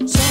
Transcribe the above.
so